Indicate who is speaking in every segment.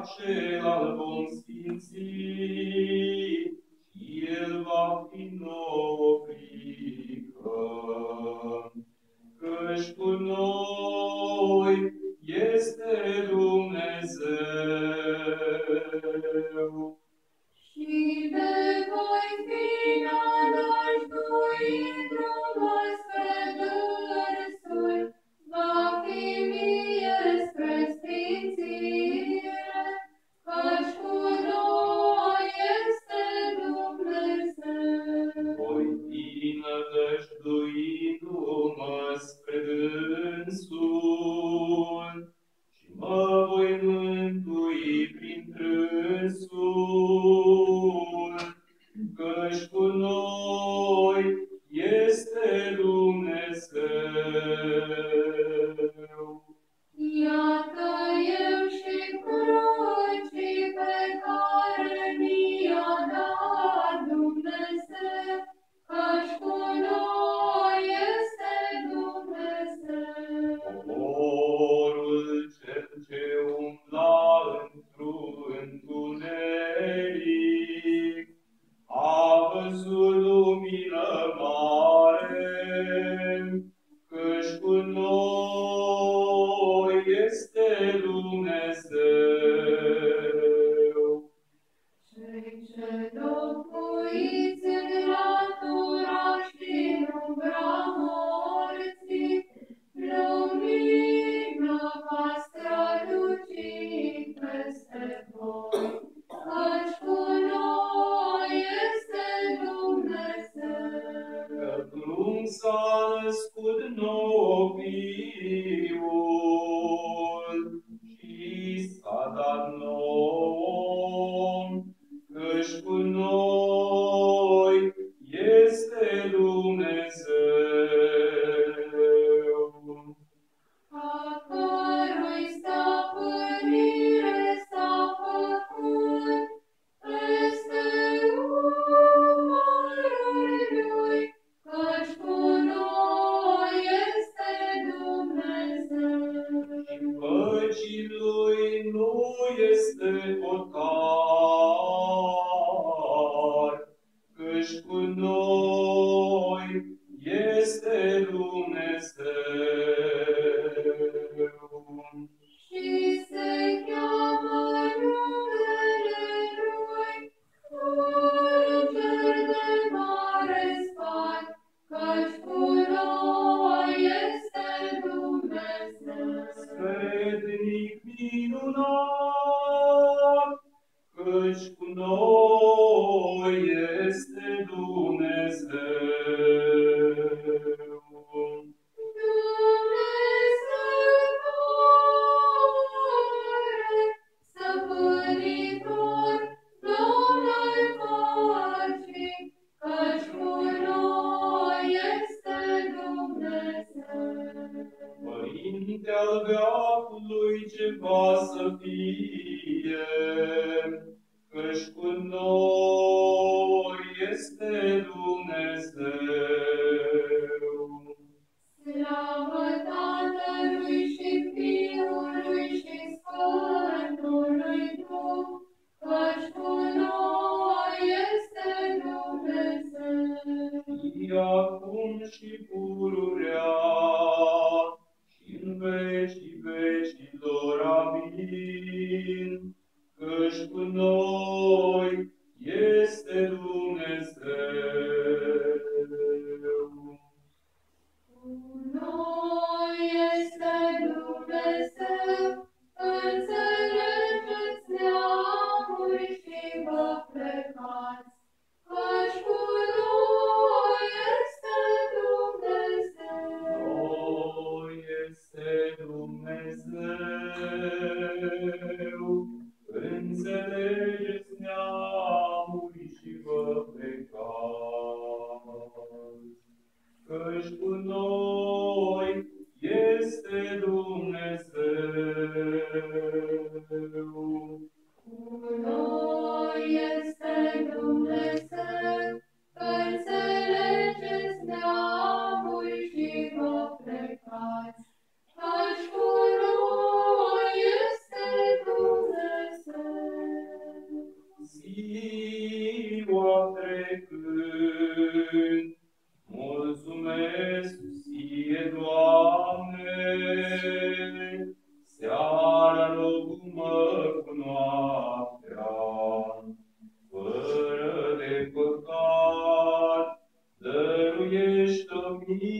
Speaker 1: patrzyła. Căci cu noi este Dumnezeu. veacului ceva să
Speaker 2: fie. religious now. ele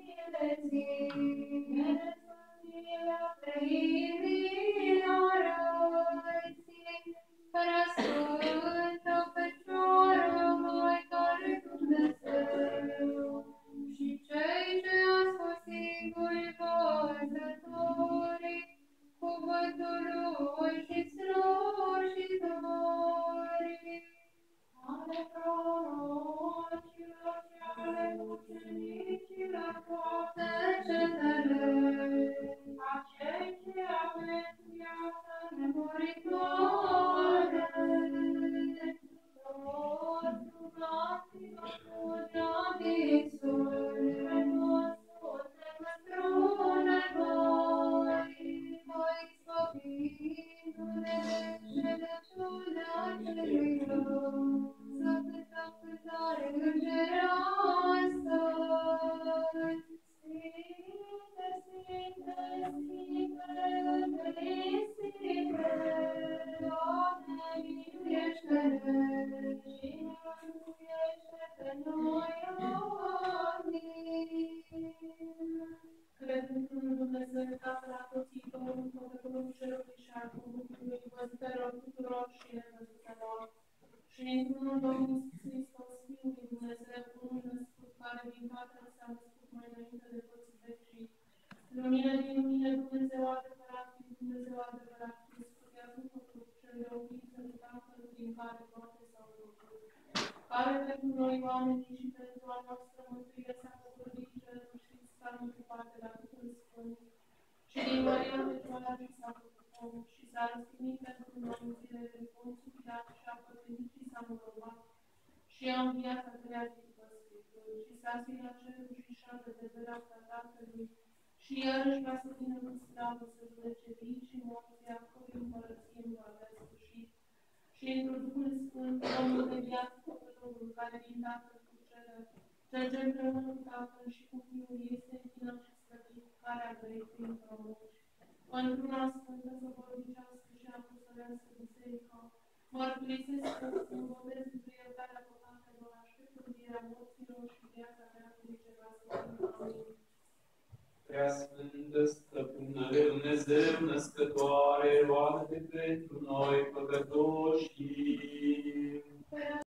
Speaker 2: noastră mântuire s-a făcut din cerul și s-a întrupat de la Duhul Sfânt. Și din Maria Fecioară s-a făcut om și s-a răstignit pentru noi în zilele de Ponțiu Pilat și a pătimit și s-a înrobat. Și a înviat a treia zi după Sfântul și s-a ținut la cerul și șade de dreapta Tatălui și iarăși va să vină în slavă să judece vii și morții, apoi împărăție nu va avea sfârșit. Și într Duhul Sfânt, Domnul de viață, Copilul, care din Tatăl cu cele, trece împreună cu Tatăl și cu Fiul, este închinat și slăvit, care a trăit prin proroci. Într-una sfântă, săvărnicească și